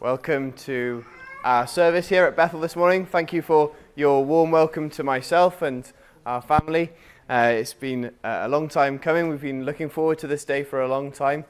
Welcome to our service here at Bethel this morning. Thank you for your warm welcome to myself and our family. Uh, it's been uh, a long time coming. We've been looking forward to this day for a long time,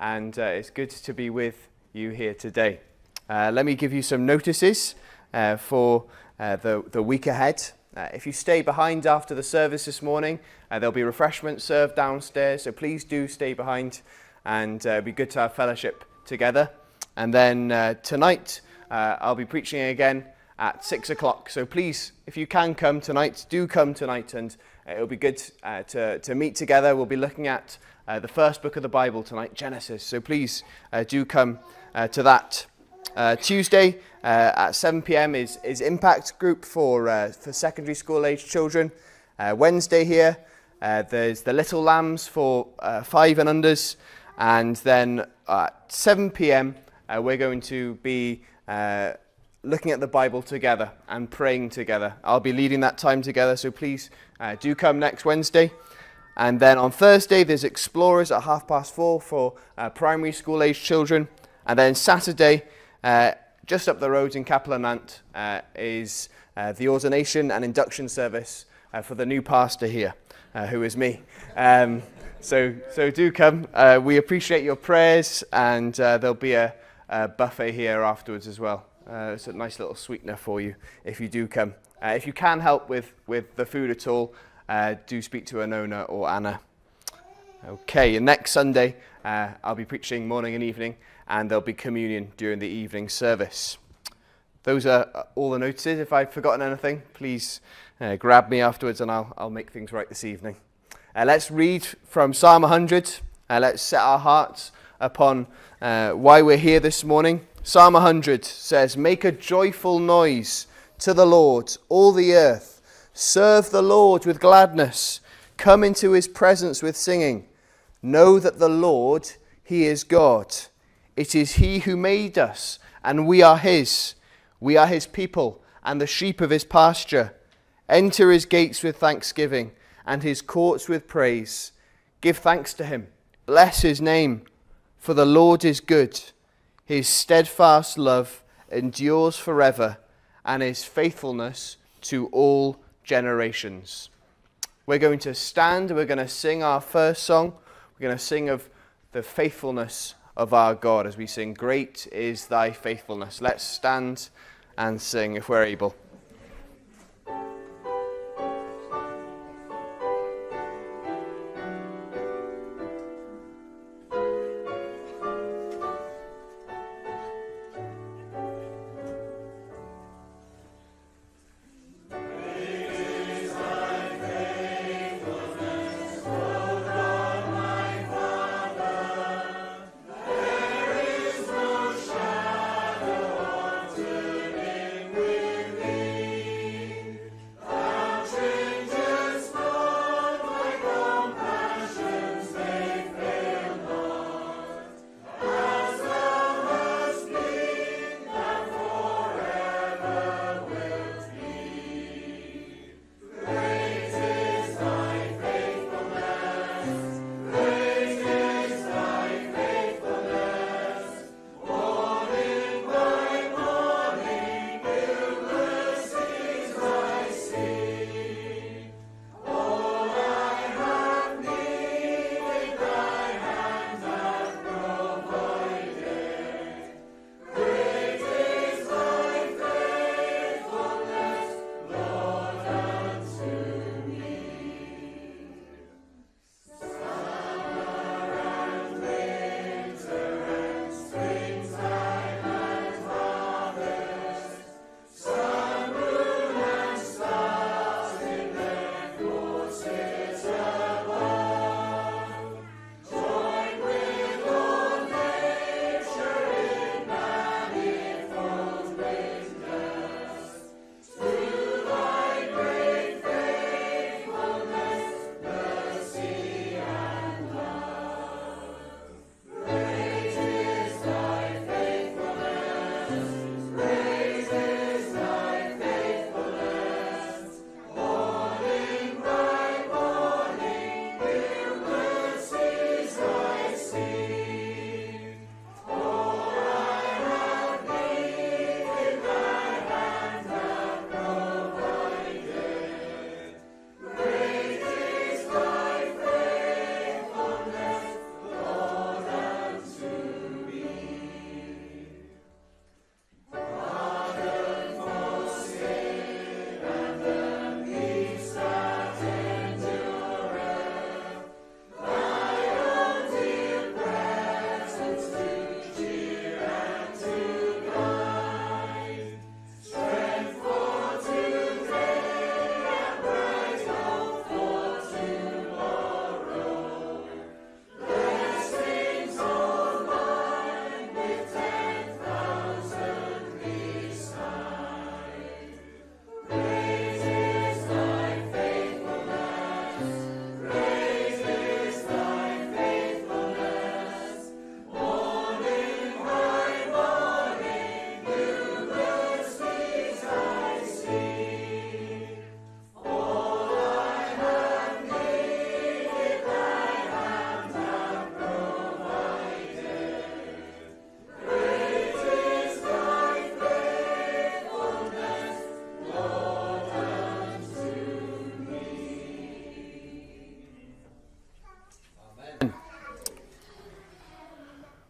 and uh, it's good to be with you here today. Uh, let me give you some notices uh, for uh, the, the week ahead. Uh, if you stay behind after the service this morning, uh, there'll be refreshments served downstairs, so please do stay behind and uh, be good to have fellowship together. And then uh, tonight, uh, I'll be preaching again at six o'clock. So please, if you can come tonight, do come tonight, and uh, it'll be good to, to meet together. We'll be looking at the first book of the Bible tonight, Genesis. So please do come to that. Uh, Tuesday uh, at 7 p.m. is, is Impact Group for, uh, for secondary school age children. Uh, Wednesday here, uh, there's the Little Lambs for uh, five and unders. And then at 7 p.m., we're going to be looking at the Bible together and praying together. I'll be leading that time together, so please do come next Wednesday. And then on Thursday, there's Explorers at half past four for primary school age children. And then Saturday, uh, just up the road in Capellanant, uh, is uh, the ordination and induction service uh, for the new pastor here, uh, who is me. Um, so, so do come. Uh, we appreciate your prayers, and uh, there'll be a, a buffet here afterwards as well. Uh, it's a nice little sweetener for you if you do come. Uh, if you can help with, with the food at all, uh, do speak to Anona or Anna. Okay, and next Sunday, uh, I'll be preaching morning and evening, and there'll be communion during the evening service. Those are all the notices. If I've forgotten anything, please uh, grab me afterwards and I'll, I'll make things right this evening. Uh, let's read from Psalm 100. Uh, let's set our hearts upon uh, why we're here this morning. Psalm 100 says, Make a joyful noise to the Lord, all the earth. Serve the Lord with gladness. Come into his presence with singing. Know that the Lord, he is God. It is he who made us, and we are his. We are his people and the sheep of his pasture. Enter his gates with thanksgiving and his courts with praise. Give thanks to him. Bless his name, for the Lord is good. His steadfast love endures forever, and his faithfulness to all generations. We're going to stand, we're going to sing our first song. We're going to sing of the faithfulness of our God as we sing, Great is thy faithfulness. Let's stand and sing if we're able.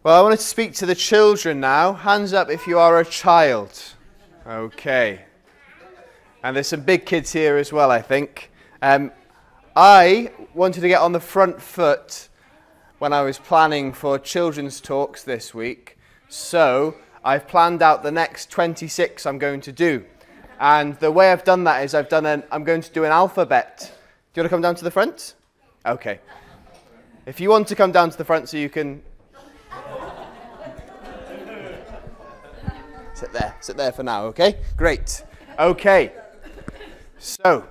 Well, I wanted to speak to the children now. Hands up if you are a child. Okay. And there's some big kids here as well, I think. Um, I wanted to get on the front foot when I was planning for children's talks this week. So I've planned out the next 26 I'm going to do. And the way I've done that is I've done an, I'm going to do an alphabet. Do you want to come down to the front? Okay. If you want to come down to the front so you can Sit there. For now, okay? Great. Okay. So,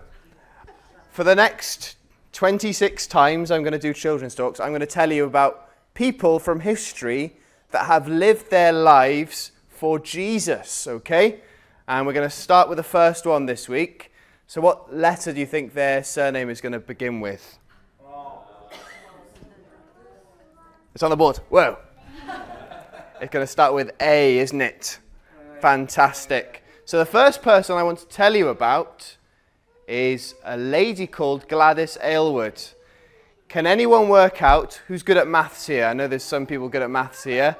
for the next 26 times I'm going to do children's talks, I'm going to tell you about people from history that have lived their lives for Jesus, okay? And we're going to start with the first one this week. So, what letter do you think their surname is going to begin with? It's on the board. Whoa. it's going to start with A, isn't it? Fantastic. So, the first person I want to tell you about is a lady called Gladys Aylward. Can anyone work out who's good at maths here? I know there's some people good at maths here.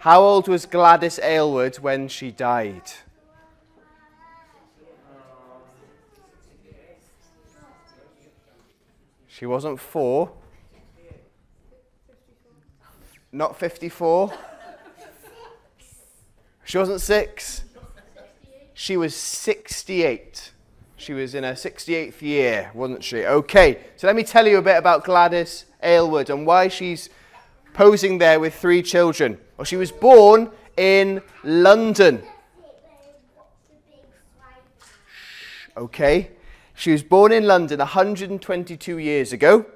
How old was Gladys Aylward when she died? She wasn't four. Not 54. She wasn't six. She was 68. She was in her 68th year, wasn't she? Okay, so let me tell you a bit about Gladys Aylward and why she's posing there with three children. Well, she was born in London. Okay, she was born in London 122 years ago.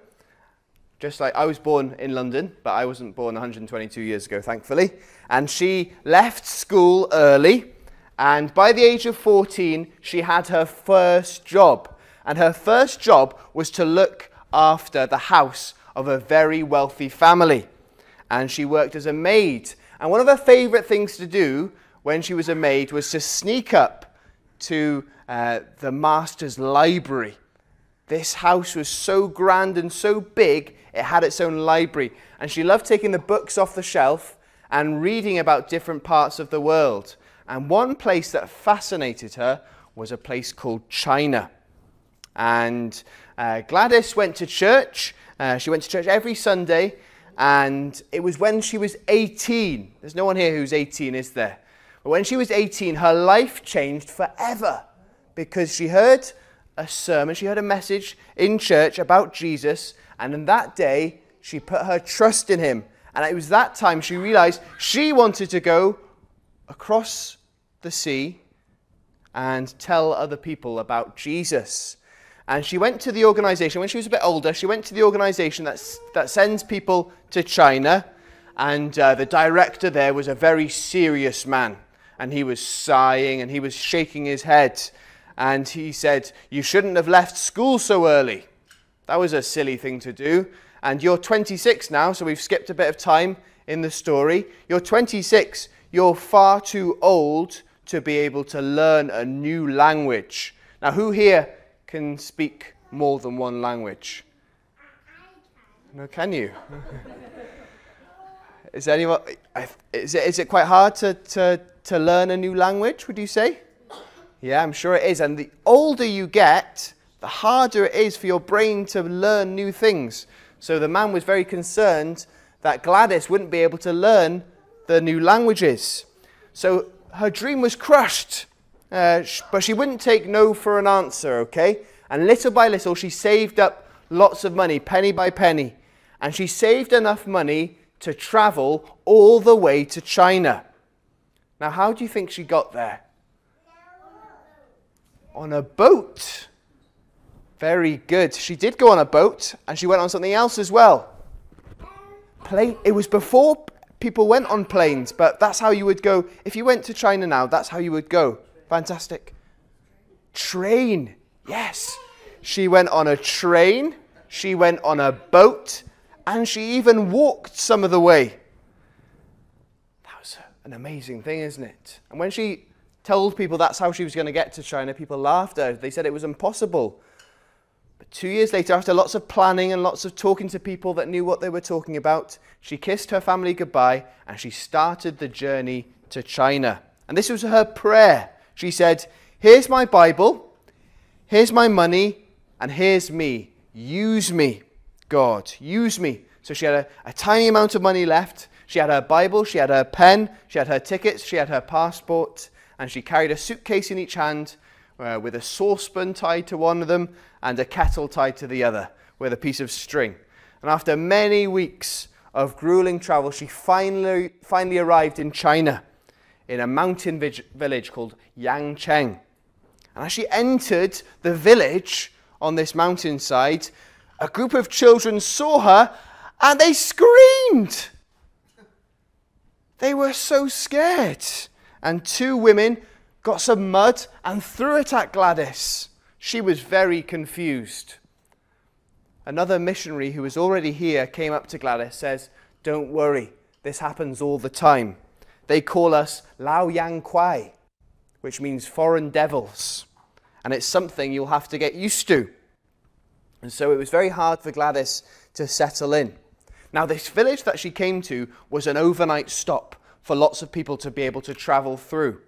Just like I was born in London, but I wasn't born 122 years ago, thankfully. And she left school early, and by the age of 14, she had her first job. And her first job was to look after the house of a very wealthy family. And she worked as a maid. And one of her favorite things to do when she was a maid was to sneak up to uh, the master's library. This house was so grand and so big, it had its own library. And she loved taking the books off the shelf and reading about different parts of the world. And one place that fascinated her was a place called China. And uh, Gladys went to church. Uh, she went to church every Sunday. And it was when she was 18. There's no one here who's 18, is there? But when she was 18, her life changed forever because she heard a sermon, she heard a message in church about Jesus. And in that day, she put her trust in him. And it was that time she realized she wanted to go across the sea and tell other people about Jesus. And she went to the organization, when she was a bit older, she went to the organization that, that sends people to China. And uh, the director there was a very serious man. And he was sighing and he was shaking his head. And he said, You shouldn't have left school so early. That was a silly thing to do. And you're 26 now, so we've skipped a bit of time in the story. You're 26. You're far too old to be able to learn a new language. Now, who here can speak more than one language? No, can you? is anyone? Is it, is it quite hard to, to, to learn a new language? Would you say? Yeah, I'm sure it is. And the older you get, the harder it is for your brain to learn new things. So the man was very concerned that Gladys wouldn't be able to learn the new languages. So her dream was crushed. Uh, but she wouldn't take no for an answer, okay? And little by little, she saved up lots of money, penny by penny. And she saved enough money to travel all the way to China. Now, how do you think she got there? On a boat. Very good. She did go on a boat and she went on something else as well. Plane. It was before people went on planes, but that's how you would go. If you went to China now, that's how you would go. Fantastic. Train. Yes. She went on a train, she went on a boat, and she even walked some of the way. That was an amazing thing, isn't it? And when she told people that's how she was going to get to China, people laughed at her. They said it was impossible. Two years later, after lots of planning and lots of talking to people that knew what they were talking about, she kissed her family goodbye and she started the journey to China. And this was her prayer. She said, Here's my Bible, here's my money, and here's me. Use me, God. Use me. So she had a, a tiny amount of money left. She had her Bible, she had her pen, she had her tickets, she had her passport, and she carried a suitcase in each hand uh, with a saucepan tied to one of them and a kettle tied to the other with a piece of string. And after many weeks of grueling travel, she finally, finally arrived in China in a mountain village called Yangcheng. And as she entered the village on this mountainside, a group of children saw her and they screamed. They were so scared. And two women got some mud and threw it at Gladys. She was very confused. Another missionary who was already here came up to Gladys says, "Don't worry, this happens all the time. They call us Lao Yang Kwai, which means foreign devils, and it's something you'll have to get used to." And so it was very hard for Gladys to settle in. Now, this village that she came to was an overnight stop for lots of people to be able to travel through.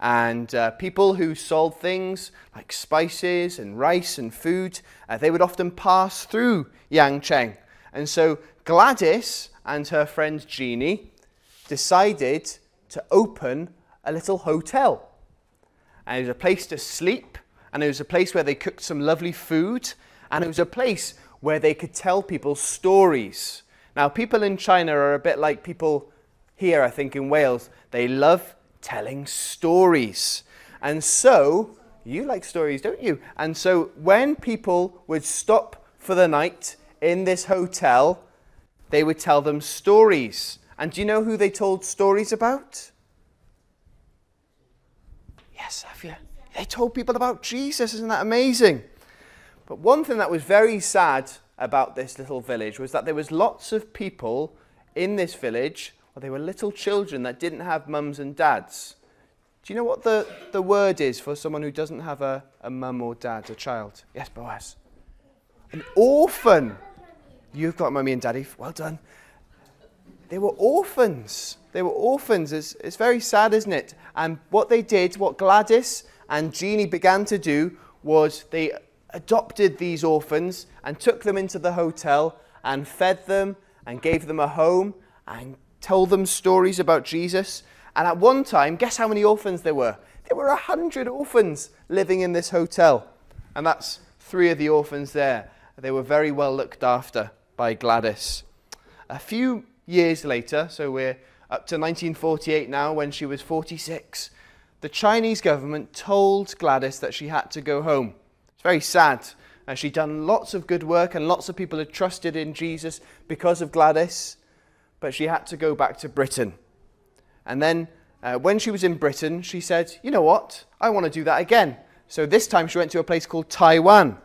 And uh, people who sold things like spices and rice and food, uh, they would often pass through Yangcheng. And so Gladys and her friend Jeannie decided to open a little hotel. And it was a place to sleep, and it was a place where they cooked some lovely food, and it was a place where they could tell people stories. Now, people in China are a bit like people here, I think, in Wales. They love telling stories. And so, you like stories, don't you? And so, when people would stop for the night in this hotel, they would tell them stories. And do you know who they told stories about? Yes, have you? They told people about Jesus. Isn't that amazing? But one thing that was very sad about this little village was that there was lots of people in this village well, they were little children that didn't have mums and dads. Do you know what the, the word is for someone who doesn't have a, a mum or dad, a child? Yes, Boaz. An orphan. You've got mummy and daddy. Well done. They were orphans. They were orphans. It's, it's very sad, isn't it? And what they did, what Gladys and Jeannie began to do, was they adopted these orphans and took them into the hotel and fed them and gave them a home and told them stories about Jesus. And at one time, guess how many orphans there were? There were a hundred orphans living in this hotel. And that's three of the orphans there. They were very well looked after by Gladys. A few years later, so we're up to 1948 now, when she was 46, the Chinese government told Gladys that she had to go home. It's very sad. And she'd done lots of good work, and lots of people had trusted in Jesus because of Gladys but she had to go back to Britain. And then uh, when she was in Britain, she said, You know what? I want to do that again. So this time she went to a place called Taiwan.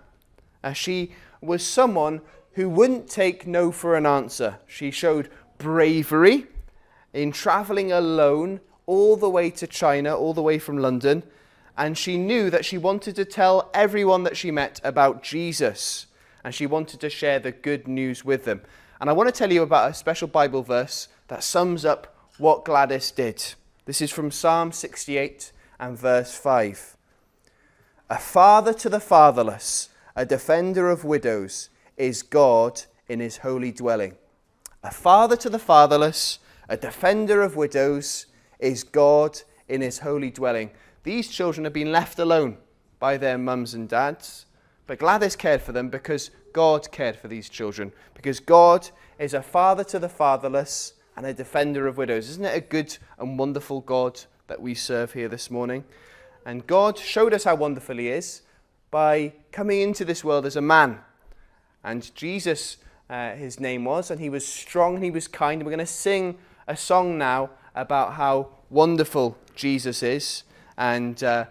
Uh, she was someone who wouldn't take no for an answer. She showed bravery in traveling alone all the way to China, all the way from London. And she knew that she wanted to tell everyone that she met about Jesus. And she wanted to share the good news with them. And I want to tell you about a special Bible verse that sums up what Gladys did. This is from Psalm 68 and verse 5. A father to the fatherless, a defender of widows, is God in his holy dwelling. A father to the fatherless, a defender of widows, is God in his holy dwelling. These children have been left alone by their mums and dads, but Gladys cared for them because God cared for these children because God is a father to the fatherless and a defender of widows. Isn't it a good and wonderful God that we serve here this morning? And God showed us how wonderful He is by coming into this world as a man. And Jesus, uh, his name was, and he was strong and he was kind. And we're going to sing a song now about how wonderful Jesus is. And uh,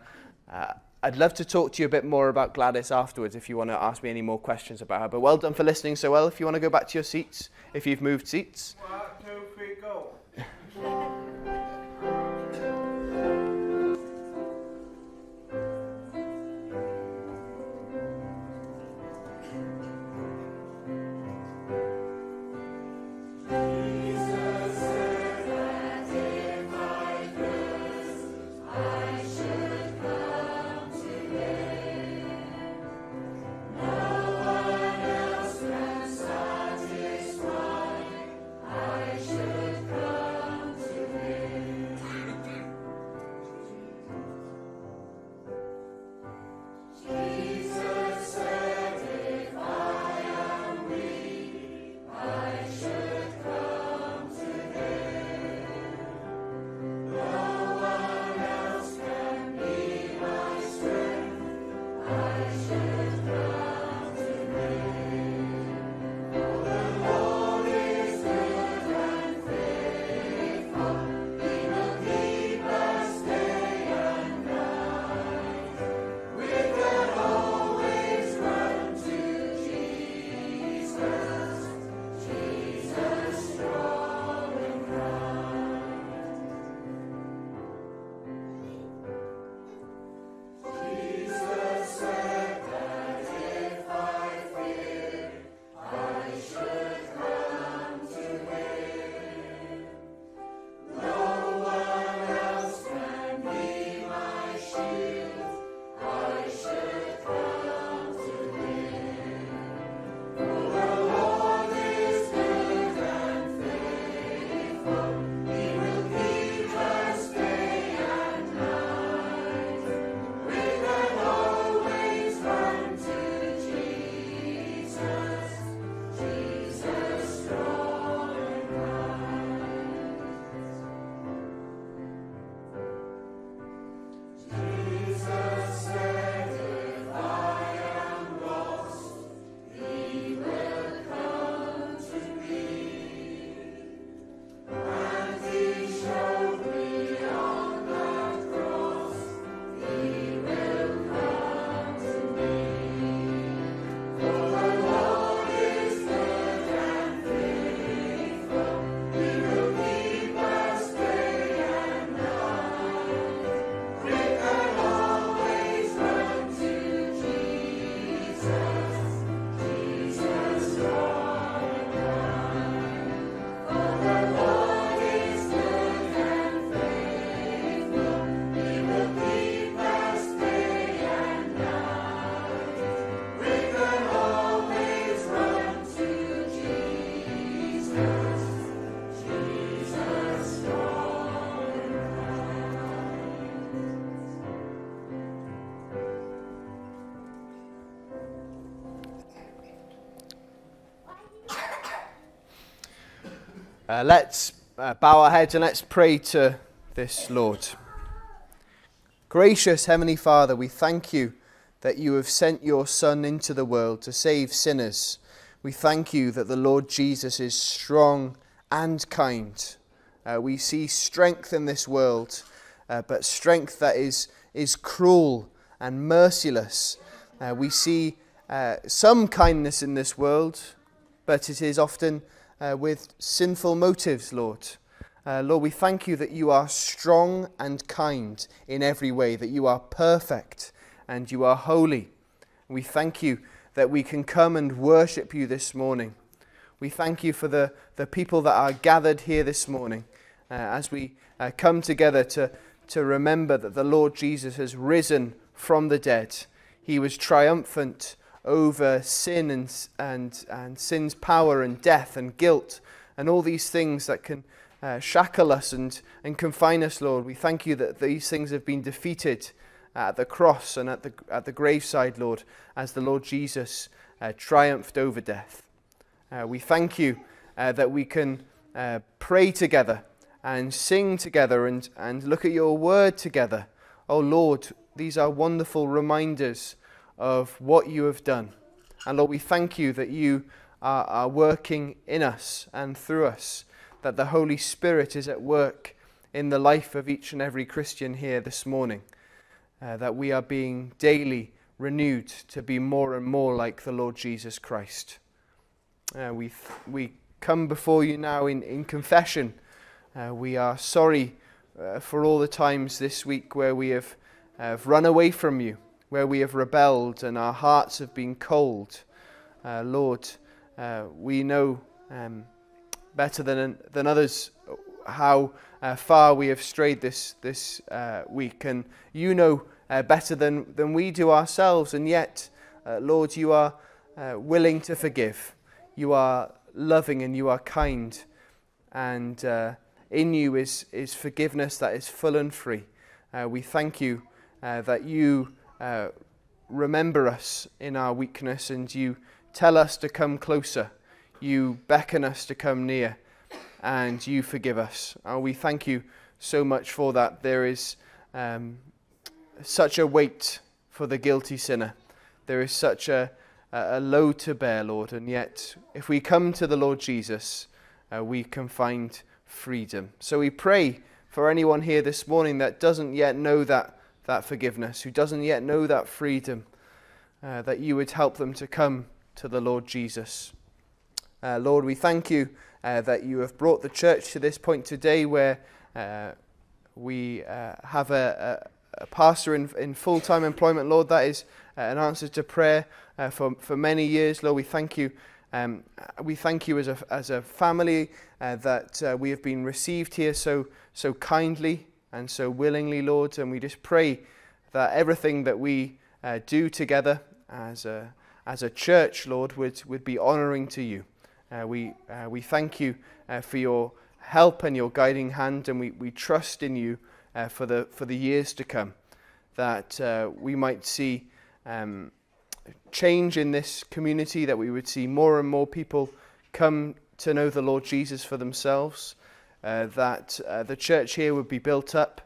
uh, I'd love to talk to you a bit more about Gladys afterwards if you want to ask me any more questions about her. But well done for listening so well. If you want to go back to your seats, if you've moved seats. One, two, three, go. Uh, let's uh, bow our heads and let's pray to this Lord. Gracious Heavenly Father, we thank you that you have sent your Son into the world to save sinners. We thank you that the Lord Jesus is strong and kind. Uh, we see strength in this world, uh, but strength that is, is cruel and merciless. Uh, we see uh, some kindness in this world, but it is often uh, with sinful motives, Lord. Uh, Lord, we thank you that you are strong and kind in every way, that you are perfect and you are holy. We thank you that we can come and worship you this morning. We thank you for the, the people that are gathered here this morning uh, as we uh, come together to, to remember that the Lord Jesus has risen from the dead. He was triumphant over sin and, and, and sin's power and death and guilt and all these things that can uh, shackle us and, and confine us, Lord. We thank you that these things have been defeated at the cross and at the, at the graveside, Lord, as the Lord Jesus uh, triumphed over death. Uh, we thank you uh, that we can uh, pray together and sing together and, and look at your word together. Oh Lord, these are wonderful reminders of what you have done. And Lord, we thank you that you are, are working in us and through us, that the Holy Spirit is at work in the life of each and every Christian here this morning, uh, that we are being daily renewed to be more and more like the Lord Jesus Christ. Uh, we, we come before you now in, in confession. Uh, we are sorry uh, for all the times this week where we have, have run away from you where we have rebelled and our hearts have been cold. Uh, Lord, uh, we know um, better than, than others how uh, far we have strayed this, this uh, week, and you know uh, better than, than we do ourselves, and yet, uh, Lord, you are willing to forgive. You are loving and you are kind, and in you is, is forgiveness that is full and free. we thank you that you uh, remember us in our weakness and you tell us to come closer. You beckon us to come near and you forgive us. And we thank you so much for that. There is um, such a weight for the guilty sinner. There is such a, a load to bear, Lord. And yet, if we come to the Lord Jesus, uh, we can find freedom. So we pray for anyone here this morning that doesn't yet know that that forgiveness, who doesn't yet know that freedom, uh, that you would help them to come to the Lord Jesus. Uh, Lord, we thank you uh, that you have brought the church to this point today where uh, we uh, have a, a, a, pastor in, in full time employment, Lord. That is uh, an answer to prayer for, for many years. Lord, we thank you. Um, we thank you as a, as a family that we have been received here so, so kindly and so willingly, Lord. And we just pray that everything that we uh, do together as a, as a church, Lord, would, would be honoring to you. Uh, we, uh, we thank you uh, for your help and your guiding hand, and we, we trust in you uh, for, the, for the years to come, that uh, we might see um, change in this community, that we would see more and more people come to know the Lord Jesus for themselves, uh, that uh, the church here would be built up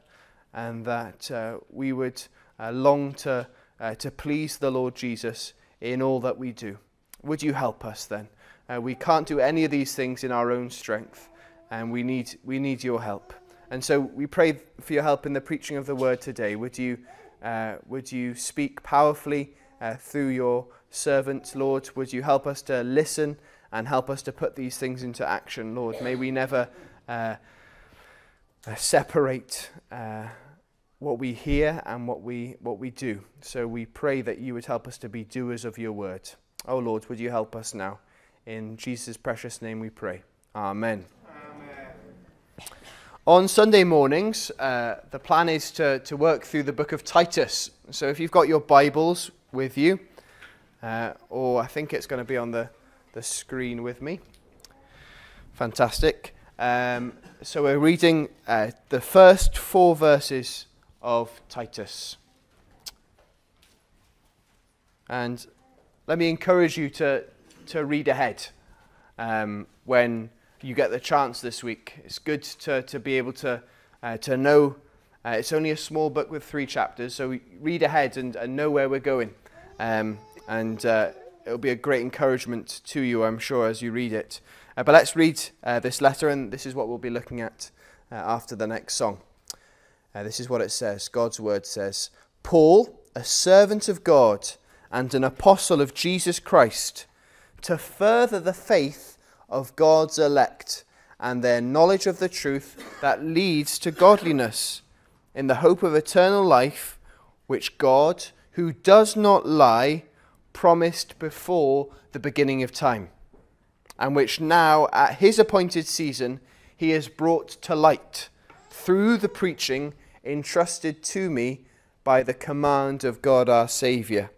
and that uh, we would uh, long to, uh, to please the Lord Jesus in all that we do. Would you help us then? Uh, we can't do any of these things in our own strength, and we need, we need your help. And so we pray for your help in the preaching of the word today. Would you, would you speak powerfully through your servant, Lord? Would you help us to listen and help us to put these things into action, Lord? May we never uh, uh, separate uh, what we hear and what we, what we do. So we pray that you would help us to be doers of your word. Oh Lord, would you help us now? In Jesus' precious name we pray. Amen. Amen. On Sunday mornings, uh, the plan is to, to work through the book of Titus. So if you've got your Bibles with you, uh, or I think it's going to be on the, the screen with me. Fantastic. Um, so we're reading uh, the first four verses of Titus. And let me encourage you to, to read ahead um, when you get the chance this week. It's good to, to be able to, uh, to know. Uh, it's only a small book with three chapters, so read ahead and, and know where we're going. Um, and uh, it'll be a great encouragement to you, I'm sure, as you read it. Uh, but let's read uh, this letter, and this is what we'll be looking at uh, after the next song. this is what it says God's word says Paul, a servant of God and an apostle of Jesus Christ, to further the faith of God's elect and their knowledge of the truth that leads to godliness, in the hope of eternal life, which God, who does not lie, promised before the beginning of time, and which now, at his appointed season, he has brought to light through the preaching entrusted to me by the command of God our Saviour.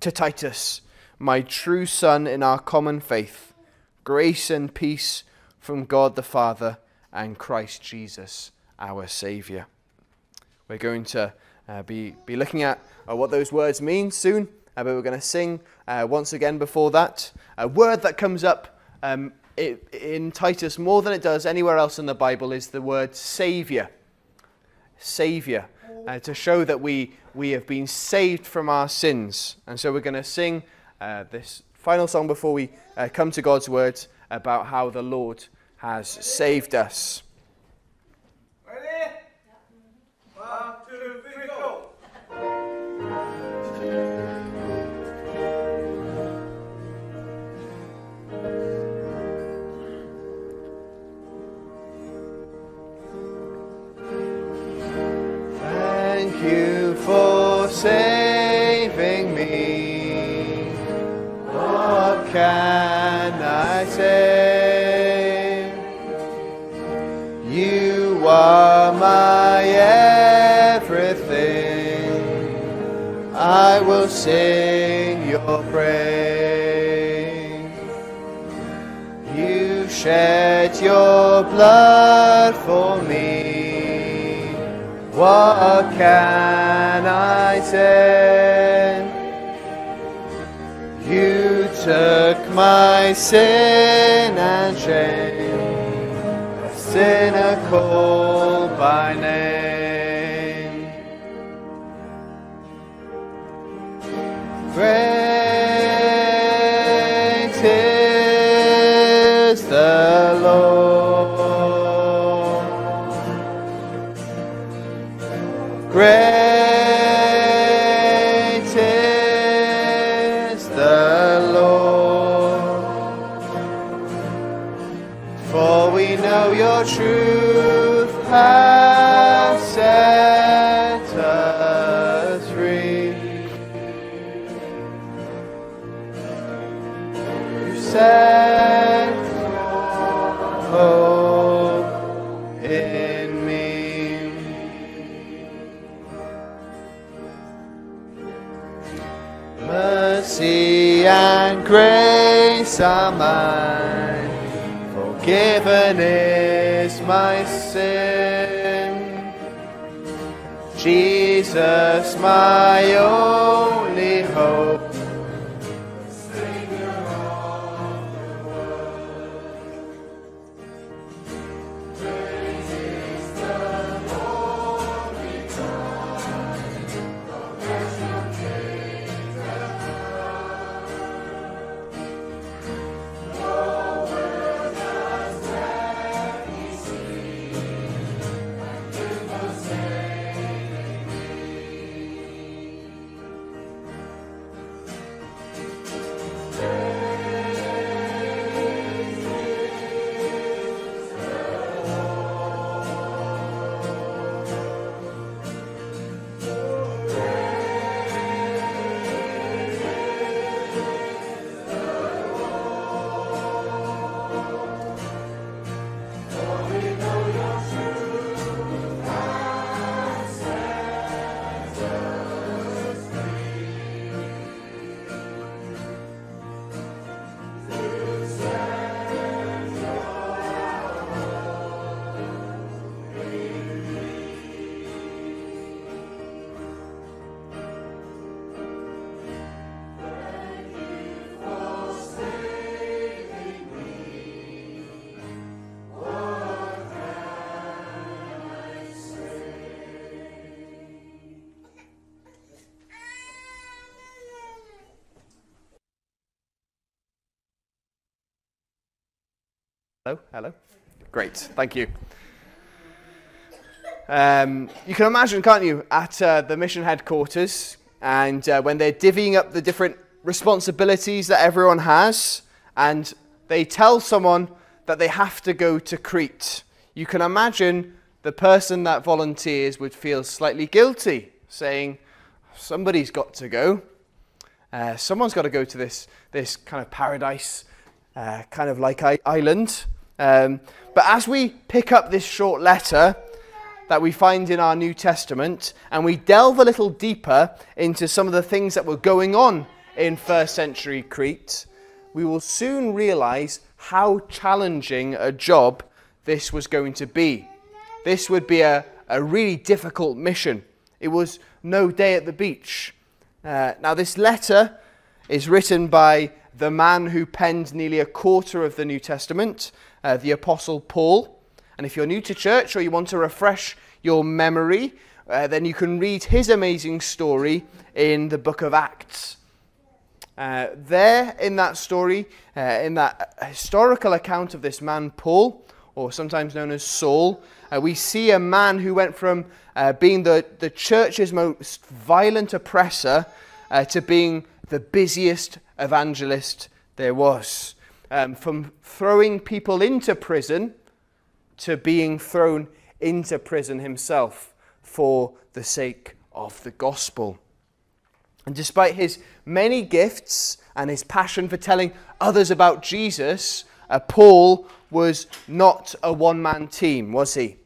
To Titus, my true son in our common faith, grace and peace from God the Father and Christ Jesus our Saviour. We're going to uh, be, be looking at uh, what those words mean soon, uh, but we're going to sing uh, once again before that. A word that comes up um, in Titus more than it does anywhere else in the Bible is the word Saviour. Saviour uh, to show that we, we have been saved from our sins. And so we're going to sing uh, this final song before we uh, come to God's words about how the Lord has saved us. Sing your praise. You shed your blood for me. What can I say? You took my sin and shame, a sinner called by name. Great Mercy and grace are mine, forgiven is my sin. Jesus, my only hope. Hello, hello. Great, thank you. Um, you can imagine, can't you, at uh, the mission headquarters, and uh, when they're divvying up the different responsibilities that everyone has, and they tell someone that they have to go to Crete. You can imagine the person that volunteers would feel slightly guilty, saying, Somebody's got to go. Uh, someone's got to go to this, this kind of paradise, uh, kind of like island. Um, but as we pick up this short letter that we find in our New Testament and we delve a little deeper into some of the things that were going on in first century Crete, we will soon realize how challenging a job this was going to be. This would be a, a really difficult mission. It was no day at the beach. Uh, now, this letter is written by the man who penned nearly a quarter of the New Testament, uh, the Apostle Paul. And if you're new to church or you want to refresh your memory, uh, then you can read his amazing story in the book of Acts. Uh, there in that story, uh, in that historical account of this man, Paul, or sometimes known as Saul, uh, we see a man who went from uh, being the, the church's most violent oppressor to being the busiest evangelist there was. Um, from throwing people into prison to being thrown into prison himself for the sake of the gospel. And despite his many gifts and his passion for telling others about Jesus, uh, Paul was not a one man team, was he?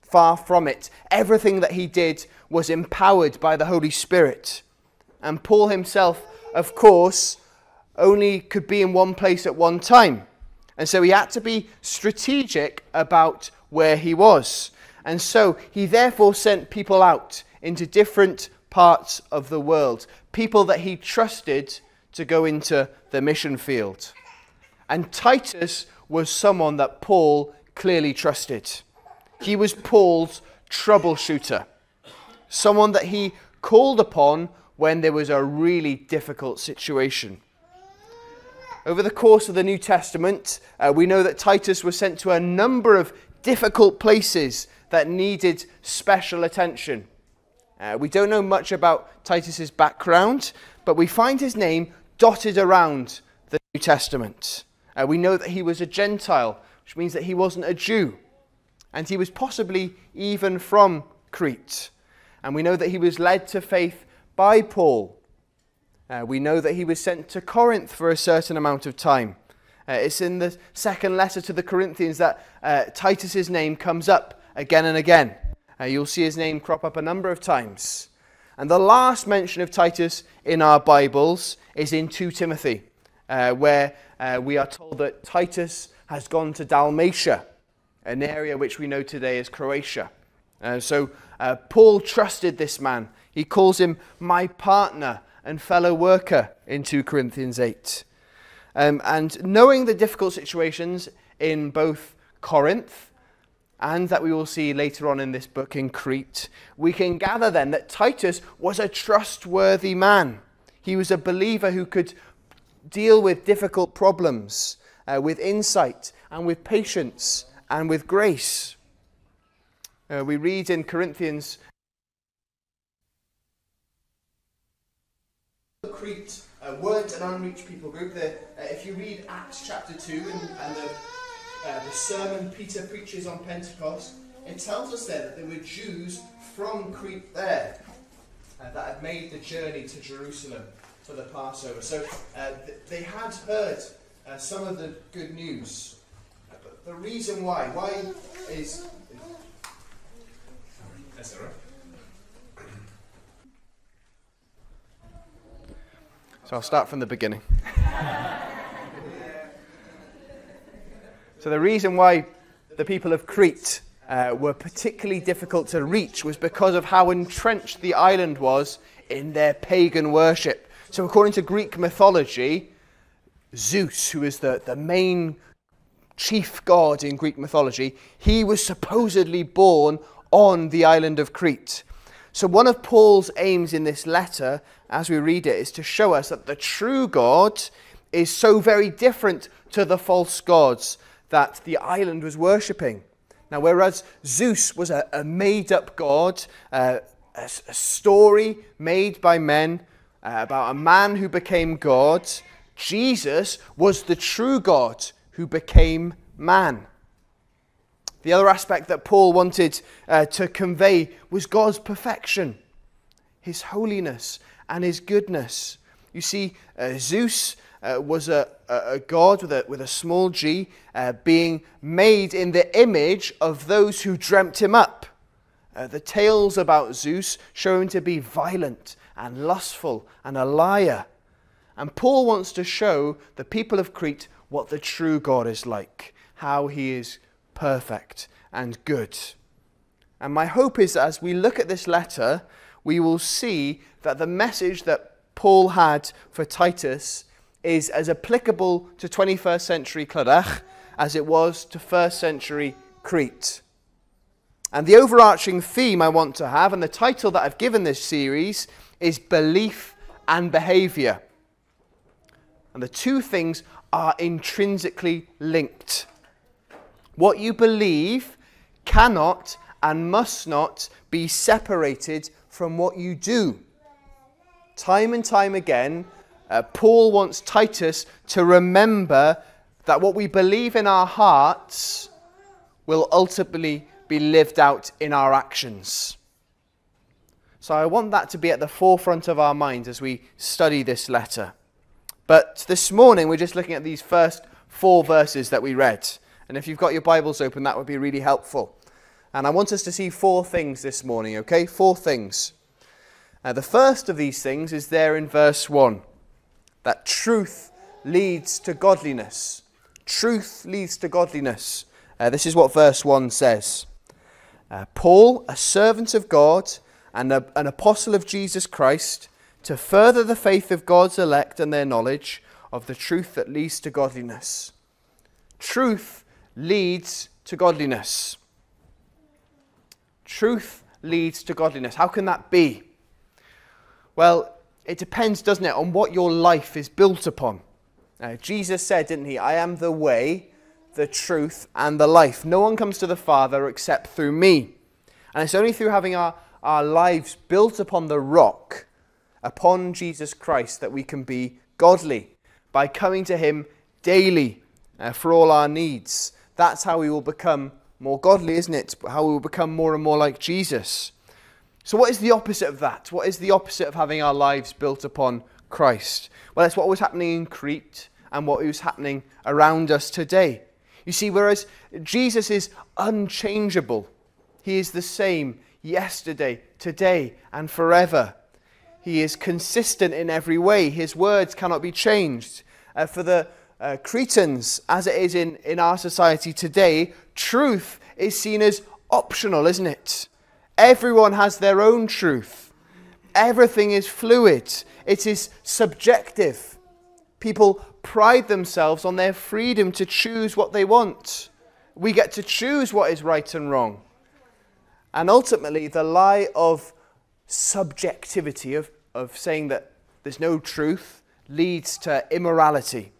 Far from it. Everything that he did was empowered by the Holy Spirit. And Paul himself, of course, only could be in one place at one time. And so he had to be strategic about where he was. And so he therefore sent people out into different parts of the world, people that he trusted to go into the mission field. And Titus was someone that Paul clearly trusted. He was Paul's troubleshooter, someone that he called upon when there was a really difficult situation. Over the course of the New Testament, uh, we know that Titus was sent to a number of difficult places that needed special attention. Uh, we don't know much about Titus's background, but we find his name dotted around the New Testament. Uh, we know that he was a Gentile, which means that he wasn't a Jew. And he was possibly even from Crete. And we know that he was led to faith by Paul. Uh, we know that he was sent to Corinth for a certain amount of time. Uh, it's in the second letter to the Corinthians that uh, Titus's name comes up again and again. Uh, you'll see his name crop up a number of times. And the last mention of Titus in our Bibles is in 2 Timothy, uh, where uh, we are told that Titus has gone to Dalmatia, an area which we know today as Croatia. Uh, so Paul trusted this man. He calls him my partner and fellow worker in 2 Corinthians 8. Um, and knowing the difficult situations in both Corinth and that we will see later on in this book in Crete, we can gather then that Titus was a trustworthy man. He was a believer who could deal with difficult problems uh, with insight and with patience and with grace. Uh, we read in Corinthians. Crete uh, weren't an unreached people group. The, uh, if you read Acts chapter 2 and, and the uh, the sermon Peter preaches on Pentecost, it tells us there that there were Jews from Crete there uh, that had made the journey to Jerusalem for the Passover. So uh, th- they had heard uh, some of the good news. Uh, but the reason why, why is. That's all right. So I'll start from the beginning. So the reason why the people of Crete uh, were particularly difficult to reach was because of how entrenched the island was in their pagan worship. So, according to Greek mythology, Zeus, who is the, the main chief god in Greek mythology, he was supposedly born on the island of Crete. So, one of Paul's aims in this letter, as we read it, is to show us that the true God is so very different to the false gods that the island was worshipping. Now, whereas Zeus was a, a made up god, uh, a, a, story made by men uh, about a man who became God, Jesus was the true God who became man. The other aspect that Paul wanted uh, to convey was God's perfection, his holiness, and his goodness. You see, uh, Zeus uh, was a, a, god with a, with a small g, uh, being made in the image of those who dreamt him up. Uh, the tales about Zeus show him to be violent and lustful and a liar. And Paul wants to show the people of Crete what the true God is like, how he is perfect and good. And my hope is that as we look at this letter, we will see that the message that Paul had for Titus is as applicable to 21st century Clydach as it was to first century Crete. And the overarching theme I want to have, and the title that I've given this series, is Belief and Behavior. And the two things are intrinsically linked. What you believe cannot and must not be separated from what you do. Time and time again, uh, Paul wants Titus to remember that what we believe in our hearts will ultimately be lived out in our actions. So I want that to be at the forefront of our minds as we study this letter. But this morning we're just looking at these first four verses that we read. And if you've got your Bibles open, that would be really helpful. And I want us to see four things this morning, okay? Four things. Uh, the first of these things is there in verse 1 that truth leads to godliness. Truth leads to godliness. Uh, this is what verse 1 says uh, Paul, a servant of God and a, an apostle of Jesus Christ, to further the faith of God's elect and their knowledge of the truth that leads to godliness. Truth leads to godliness. Truth leads to godliness. How can that be? Well, it depends, doesn't it, on what your life is built upon. Uh, Jesus said, didn't he, I am the way, the truth, and the life. No one comes to the Father except through me. And it's only through having our, our lives built upon the rock, upon Jesus Christ, that we can be godly by coming to him daily uh, for all our needs. That's how we will become more godly, isn't it? How we will become more and more like Jesus. So, what is the opposite of that? What is the opposite of having our lives built upon Christ? Well, that's what was happening in Crete and what was happening around us today. You see, whereas Jesus is unchangeable, he is the same yesterday, today, and forever. He is consistent in every way. His words cannot be changed. Uh, for the uh, Cretans, as it is in, in our society today, truth is seen as optional, isn't it? Everyone has their own truth. Everything is fluid, it is subjective. People pride themselves on their freedom to choose what they want. We get to choose what is right and wrong. And ultimately, the lie of subjectivity, of, of saying that there's no truth, leads to immorality.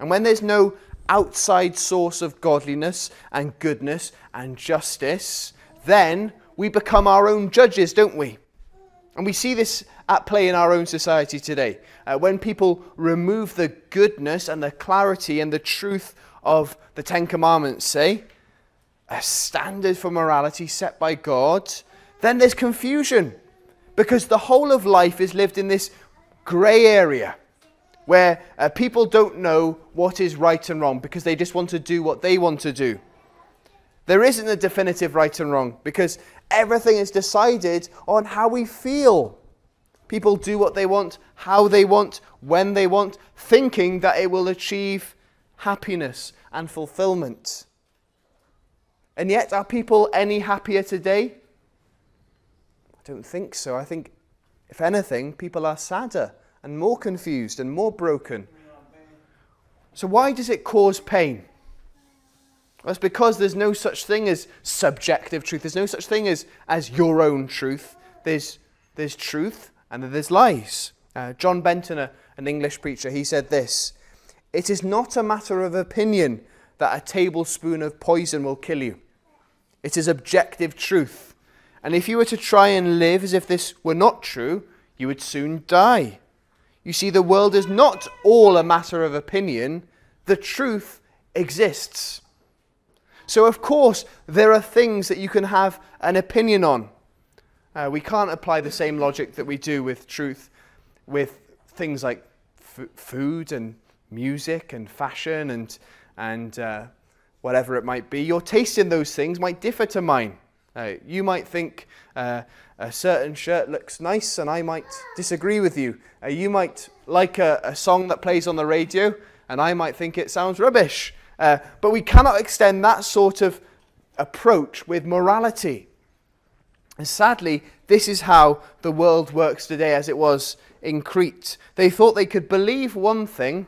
And when there's no outside source of godliness and goodness and justice, then we become our own judges, don't we? And we see this at play in our own society today. Uh, when people remove the goodness and the clarity and the truth of the Ten Commandments, say, a standard for morality set by God, then there's confusion. Because the whole of life is lived in this grey area where uh, people don't know what is right and wrong because they just want to do what they want to do. There isn't a definitive right and wrong because everything is decided on how we feel. People do what they want, how they want, when they want, thinking that it will achieve happiness and fulfillment. And yet, are people any happier today? I don't think so. I think, if anything, people are sadder and more confused and more broken. So, why does it cause pain? That's because there's no such thing as subjective truth. There's no such thing as, as your own truth. There's, there's truth and there's lies. Uh, John Benton, a, an English preacher, he said this It is not a matter of opinion that a tablespoon of poison will kill you. It is objective truth. And if you were to try and live as if this were not true, you would soon die. You see, the world is not all a matter of opinion, the truth exists. So, of course, there are things that you can have an opinion on. Uh, we can't apply the same logic that we do with truth with things like f- food and music and fashion and, and uh, whatever it might be. Your taste in those things might differ to mine. Uh, you might think uh, a certain shirt looks nice, and I might disagree with you. Uh, you might like a, a, song that plays on the radio, and I might think it sounds rubbish. Uh, but we cannot extend that sort of approach with morality. And sadly, this is how the world works today, as it was in Crete. They thought they could believe one thing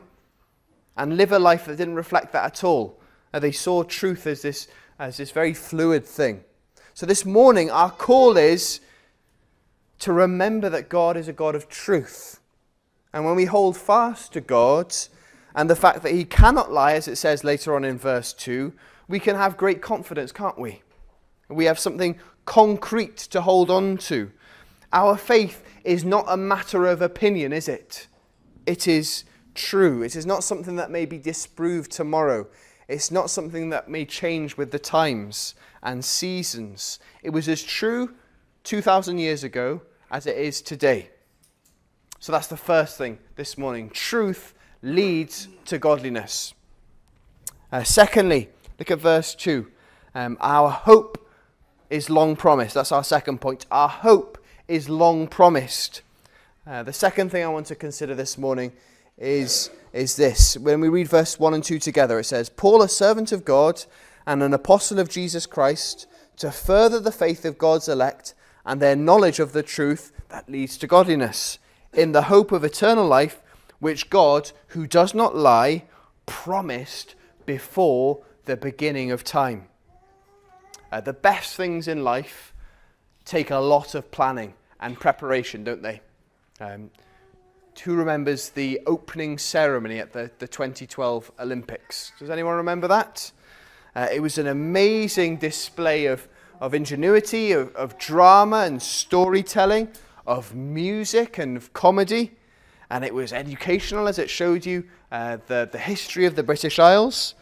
and live a life that didn't reflect that at all. Uh, they saw truth as this, as this very fluid thing. So this morning, our call is to remember that God is a God of truth. And when we hold fast to God and the fact that He cannot lie, as it says later on in verse 2, we can have great confidence, can't we? We have something concrete to hold on to. Our faith is not a matter of opinion, is it? It is true. It is not something that may be disproved tomorrow. It's not something that may change with the times and seasons. It was as true 2,000 years ago as it is today. So that's the first thing this morning. Truth leads to godliness. Uh, secondly, look at verse 2. Um, our hope is long promised. That's our second point. Our hope is long promised. Uh, the second thing I want to consider this morning is, is this. When we read verse 1 and 2 together, it says, Paul, a servant of God and an apostle of Jesus Christ, to further the faith of God's elect and their knowledge of the truth that leads to godliness, in the hope of eternal life, which God, who does not lie, promised before the beginning of time. Uh, the best things in life take a lot of planning and preparation, don't they? Um, who remembers the opening ceremony at the, the 2012 Olympics? Does anyone remember that? Uh, it was an amazing display of, of ingenuity, of, of drama and storytelling, of music and of comedy. And it was educational as it showed you uh, the, the history of the British Isles.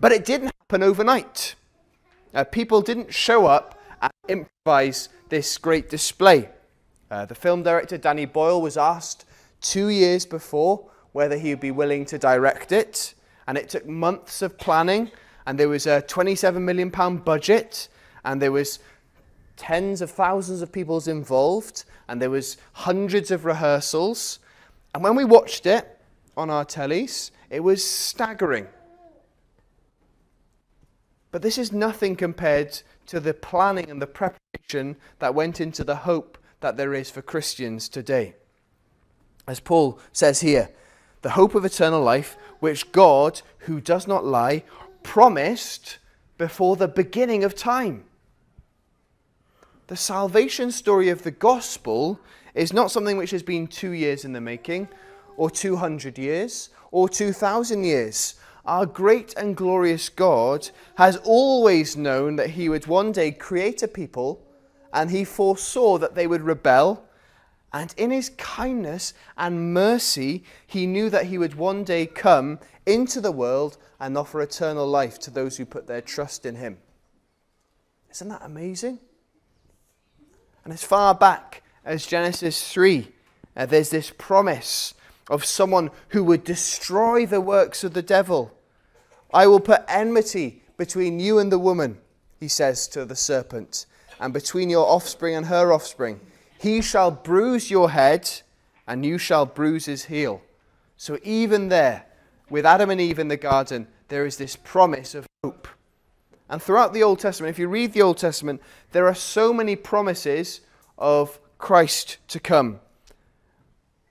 But it didn't happen overnight. Uh, people didn't show up and improvise this great display. Uh, the film director Danny Boyle was asked two years before whether he would be willing to direct it. And it took months of planning, and there was a 27 million pound budget, and there was tens of thousands of people involved, and there was hundreds of rehearsals. And when we watched it on our tellies, it was staggering. But this is nothing compared to the planning and the preparation that went into the hope that there is for Christians today as Paul says here, the hope of eternal life, which God, who does not lie, promised before the beginning of time. The salvation story of the gospel is not something which has been two years in the making, or 200 years, or 2,000 years. Our great and glorious God has always known that He would one day create a people, and He foresaw that they would rebel and in his kindness and mercy, he knew that he would one day come into the world and offer eternal life to those who put their trust in him. Isn't that amazing? And as far back as Genesis 3, uh, there's this promise of someone who would destroy the works of the devil. I will put enmity between you and the woman, he says to the serpent, and between your offspring and her offspring. He shall bruise your head, and you shall bruise his heel. So, even there, with Adam and Eve in the garden, there is this promise of hope. And throughout the Old Testament, if you read the Old Testament, there are so many promises of Christ to come.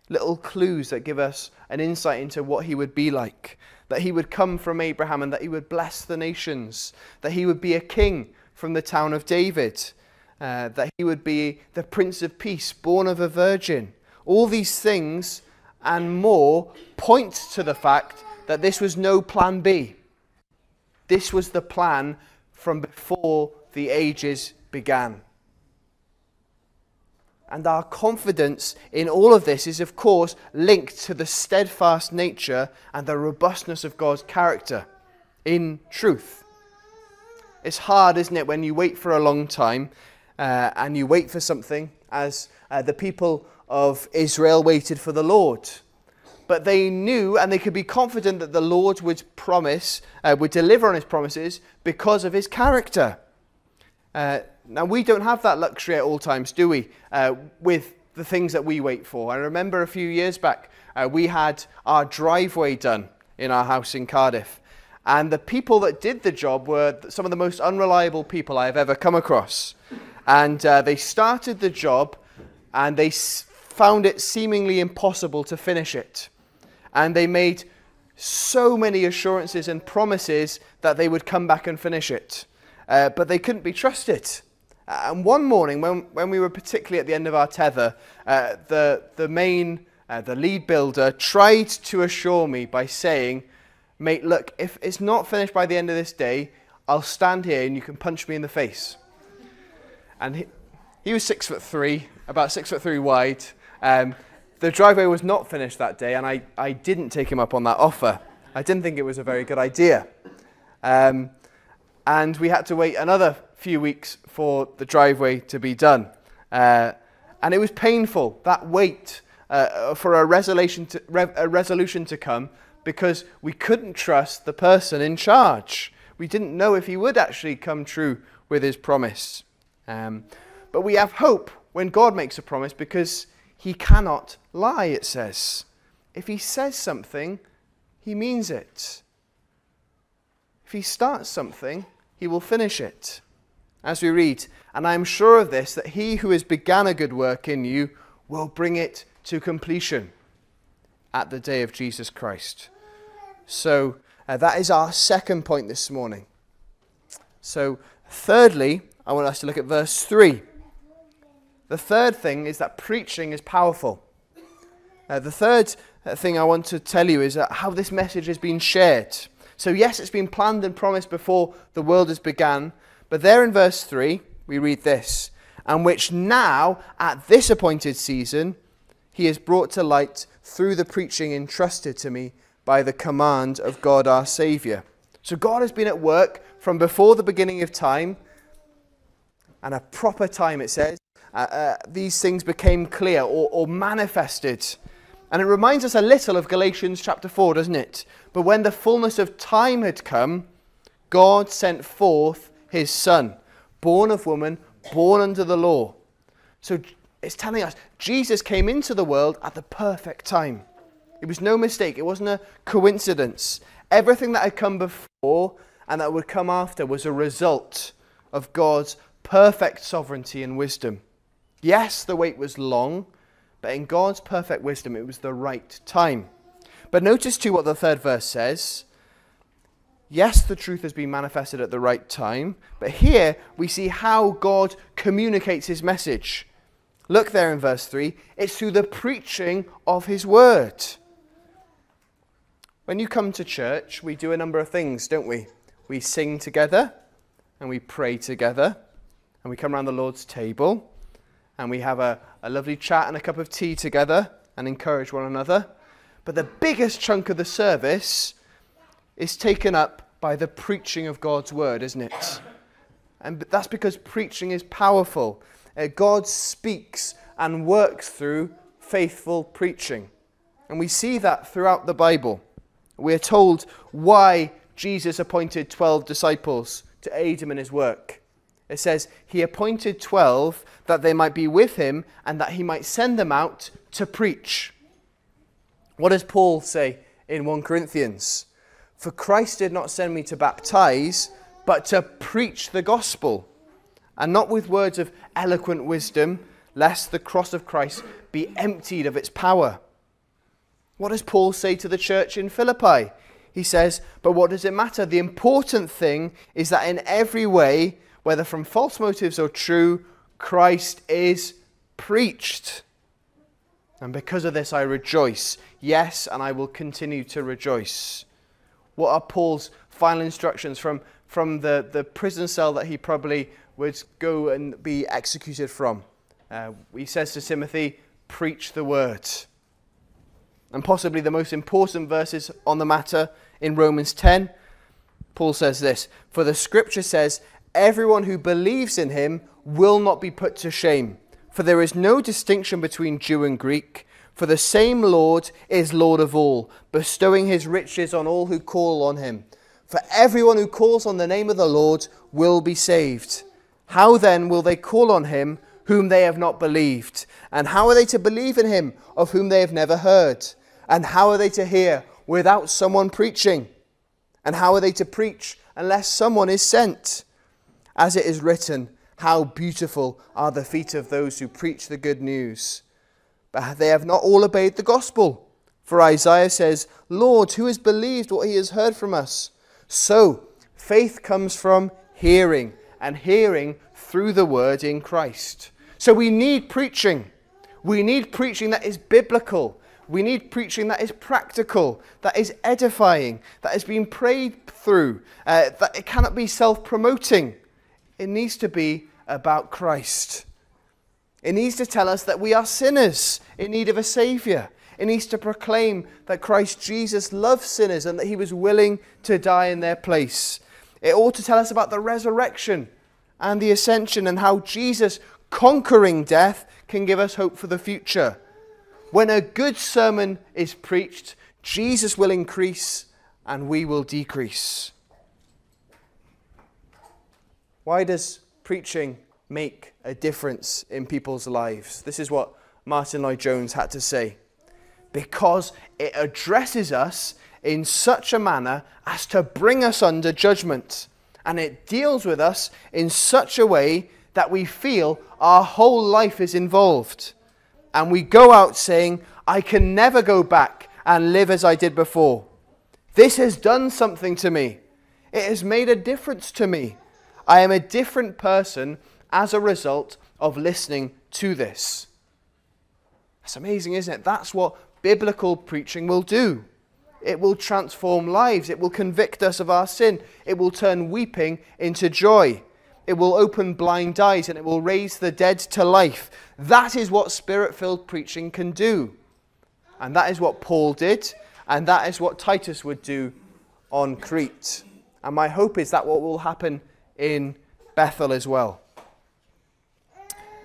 Little clues that give us an insight into what he would be like. That he would come from Abraham and that he would bless the nations. That he would be a king from the town of David uh, that he would be the Prince of Peace, born of a virgin. All these things and more point to the fact that this was no plan B. This was the plan from before the ages began. And our confidence in all of this is, of course, linked to the steadfast nature and the robustness of God's character in truth. It's hard, isn't it, when you wait for a long time uh, and you wait for something, as uh, the people of Israel waited for the Lord. But they knew and they could be confident that the Lord would promise, uh, would deliver on his promises because of his character. Uh, now, we don't have that luxury at all times, do we, uh, with the things that we wait for? I remember a few years back, uh, we had our driveway done in our house in Cardiff. And the people that did the job were some of the most unreliable people I have ever come across. And uh, they started the job and they found it seemingly impossible to finish it. And they made so many assurances and promises that they would come back and finish it. Uh, but they couldn't be trusted. Uh, and one morning, when, when we were particularly at the end of our tether, uh, the, the main, uh, the lead builder tried to assure me by saying, Mate, look, if it's not finished by the end of this day, I'll stand here and you can punch me in the face. And he, he was six foot three, about six foot three wide. Um, the driveway was not finished that day, and I, I didn't take him up on that offer. I didn't think it was a very good idea. Um, and we had to wait another few weeks for the driveway to be done. Uh, and it was painful, that wait uh, for a resolution, to, a resolution to come because we couldn't trust the person in charge. We didn't know if he would actually come true with his promise. Um, but we have hope when God makes a promise because he cannot lie, it says. If he says something, he means it. If he starts something, he will finish it. As we read, and I am sure of this, that he who has begun a good work in you will bring it to completion at the day of Jesus Christ. So uh, that is our second point this morning. So, thirdly, I want us to look at verse 3. The third thing is that preaching is powerful. Uh, the third thing I want to tell you is how this message has been shared. So, yes, it's been planned and promised before the world has begun, but there in verse 3, we read this, and which now, at this appointed season, he has brought to light through the preaching entrusted to me by the command of God our Saviour. So, God has been at work from before the beginning of time, and a proper time, it says, uh, uh, these things became clear or, or manifested. And it reminds us a little of Galatians chapter 4, doesn't it? But when the fullness of time had come, God sent forth his Son, born of woman, born under the law. So it's telling us Jesus came into the world at the perfect time. It was no mistake, it wasn't a coincidence. Everything that had come before and that would come after was a result of God's perfect sovereignty and wisdom. Yes, the wait was long, but in God's perfect wisdom, it was the right time. But notice too what the third verse says. Yes, the truth has been manifested at the right time, but here we see how God communicates his message. Look there in verse 3 it's through the preaching of his word. When you come to church, we do a number of things, don't we? We sing together, and we pray together, and we come around the Lord's table, and we have a, a lovely chat and a cup of tea together and encourage one another. But the biggest chunk of the service is taken up by the preaching of God's word, isn't it? And that's because preaching is powerful. Uh, God speaks and works through faithful preaching. And we see that throughout the Bible. We're told why Jesus appointed 12 disciples to aid him in his work. It says, He appointed 12 that they might be with him and that he might send them out to preach. What does Paul say in 1 Corinthians? For Christ did not send me to baptize, but to preach the gospel, and not with words of eloquent wisdom, lest the cross of Christ be emptied of its power. What does Paul say to the church in Philippi? He says, But what does it matter? The important thing is that in every way, whether from false motives or true, Christ is preached. And because of this, I rejoice. Yes, and I will continue to rejoice. What are Paul's final instructions from, from the, the prison cell that he probably would go and be executed from? Uh, he says to Timothy, Preach the word. And possibly the most important verses on the matter in Romans 10, Paul says this For the scripture says, Everyone who believes in him will not be put to shame. For there is no distinction between Jew and Greek, for the same Lord is Lord of all, bestowing his riches on all who call on him. For everyone who calls on the name of the Lord will be saved. How then will they call on him whom they have not believed? And how are they to believe in him of whom they have never heard? And how are they to hear without someone preaching? And how are they to preach unless someone is sent? As it is written, how beautiful are the feet of those who preach the good news. But they have not all obeyed the gospel. For Isaiah says, Lord, who has believed what he has heard from us? So, faith comes from hearing, and hearing through the word in Christ. So, we need preaching. We need preaching that is biblical. We need preaching that is practical, that is edifying, that is being prayed through, uh, that it cannot be self promoting. It needs to be about Christ. It needs to tell us that we are sinners in need of a Savior. It needs to proclaim that Christ Jesus loves sinners and that he was willing to die in their place. It ought to tell us about the resurrection and the ascension and how Jesus conquering death can give us hope for the future. When a good sermon is preached, Jesus will increase and we will decrease. Why does preaching make a difference in people's lives? This is what Martyn Lloyd-Jones had to say. Because it addresses us in such a manner as to bring us under judgment. And it deals with us in such a way that we feel our whole life is involved. And we go out saying, I can never go back and live as I did before. This has done something to me. It has made a difference to me. I am a different person as a result of listening to this. That's amazing, isn't it? That's what biblical preaching will do. It will transform lives. It will convict us of our sin. It will turn weeping into joy. It will open blind eyes and it will raise the dead to life. That is what spirit filled preaching can do. And that is what Paul did. And that is what Titus would do on Crete. And my hope is that what will happen in Bethel as well.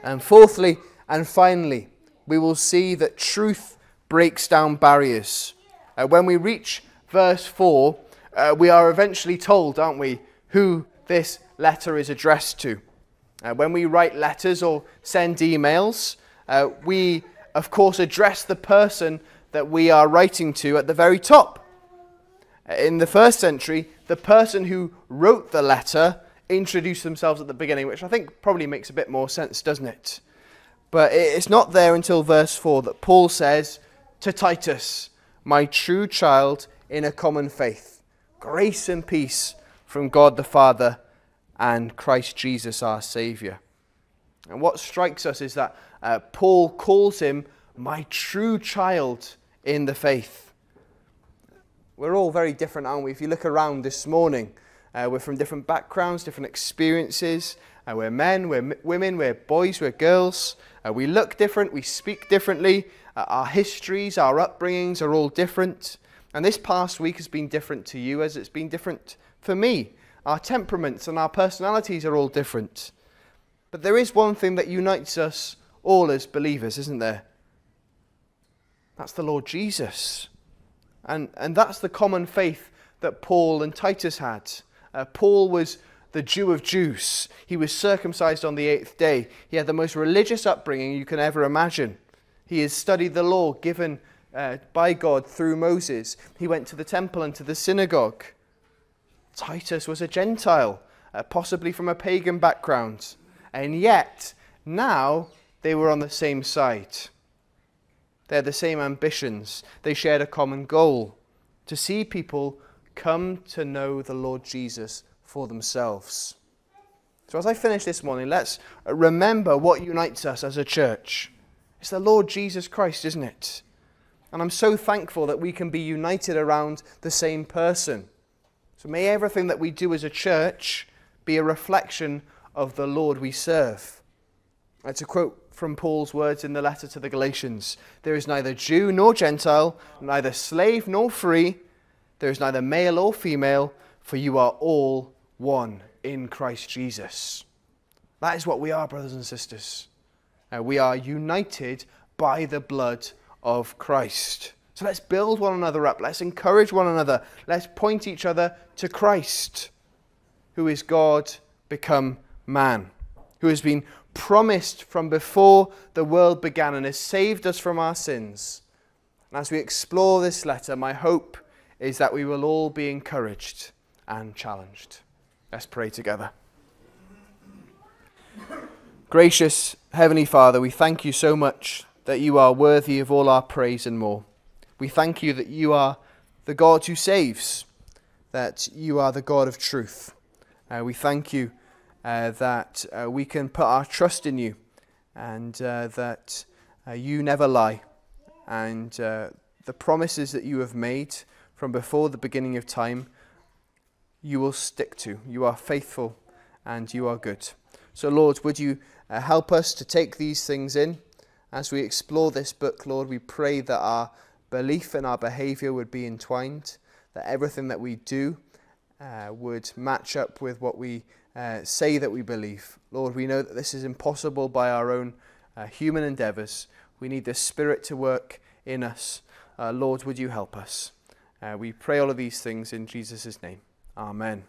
And fourthly and finally, we will see that truth breaks down barriers. Uh, when we reach verse 4, uh, we are eventually told, aren't we, who this letter is addressed to. Uh, when we write letters or send emails, uh, we, of course, address the person that we are writing to at the very top. Uh, in the first century, the person who wrote the letter introduce themselves at the beginning, which I think probably makes a bit more sense, doesn't it? But it's not there until verse 4 that Paul says to Titus, My true child in a common faith, grace and peace from God the Father and Christ Jesus our Saviour. And what strikes us is that uh, Paul calls him my true child in the faith. We're all very different, aren't we? If you look around this morning, uh, we're from different backgrounds, different experiences. Uh, we're men, we're women, we're boys, we're girls. Uh, we look different, we speak differently. Uh, our histories, our upbringings are all different. And this past week has been different to you as it's been different for me. Our temperaments and our personalities are all different. But there is one thing that unites us all as believers, isn't there? That's the Lord Jesus. And, and that's the common faith that Paul and Titus had. Uh, Paul was the Jew of Jews. He was circumcised on the eighth day. He had the most religious upbringing you can ever imagine. He has studied the law given uh, by God through Moses. He went to the temple and to the synagogue. Titus was a Gentile, uh, possibly from a pagan background. And yet, now they were on the same side. They had the same ambitions. They shared a common goal to see people come to know the Lord Jesus for themselves. So, as I finish this morning, let's remember what unites us as a church. It's the Lord Jesus Christ, isn't it? And I'm so thankful that we can be united around the same person. So may everything that we do as a church be a reflection of the Lord we serve. And to quote from Paul's words in the letter to the Galatians there is neither Jew nor Gentile, neither slave nor free, there is neither male or female, for you are all one in Christ Jesus. That is what we are, brothers and sisters. Uh, we are united by the blood of Christ. So let's build one another up. Let's encourage one another. Let's point each other to Christ, who is God become man, who has been promised from before the world began and has saved us from our sins. And as we explore this letter, my hope is that we will all be encouraged and challenged. Let's pray together. Gracious Heavenly Father, we thank you so much that you are worthy of all our praise and more. We thank you that you are the God who saves, that you are the God of truth. Uh, we thank you uh, that uh, we can put our trust in you and uh, that uh, you never lie. And uh, the promises that you have made from before the beginning of time, you will stick to. You are faithful and you are good. So, Lord, would you help us to take these things in? As we explore this book, Lord, we pray that our belief and our behavior would be entwined, that everything that we do uh, would match up with what we uh, say that we believe. Lord, we know that this is impossible by our own uh, human endeavors. We need the Spirit to work in us. Uh, Lord, would you help us? Uh, we pray all of these things in Jesus' name. Amen.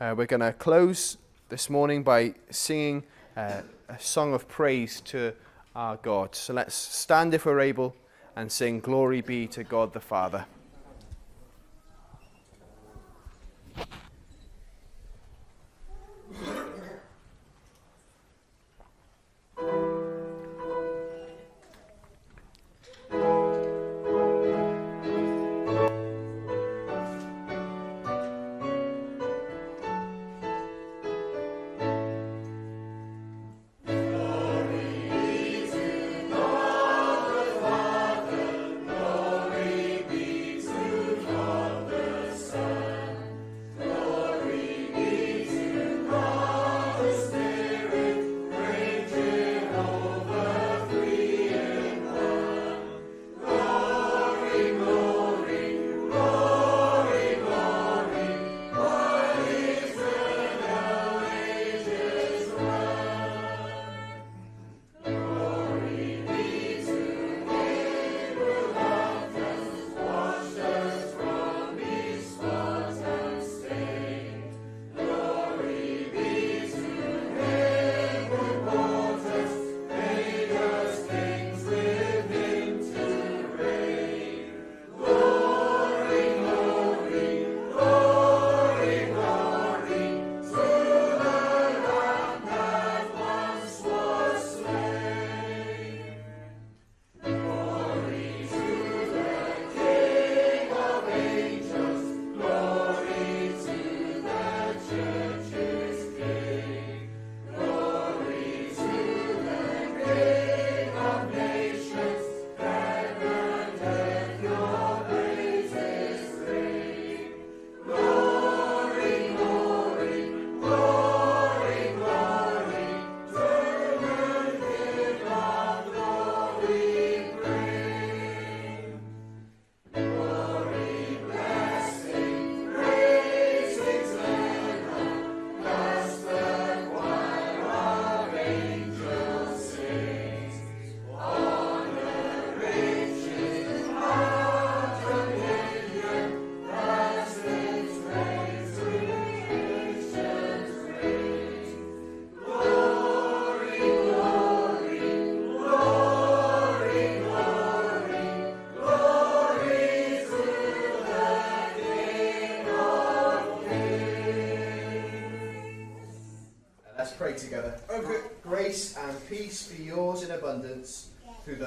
Uh, we're going to close this morning by singing uh, a song of praise to our God. So let's stand if we're able and sing Glory be to God the Father.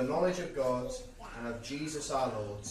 Knowledge of God and of Jesus our Lord.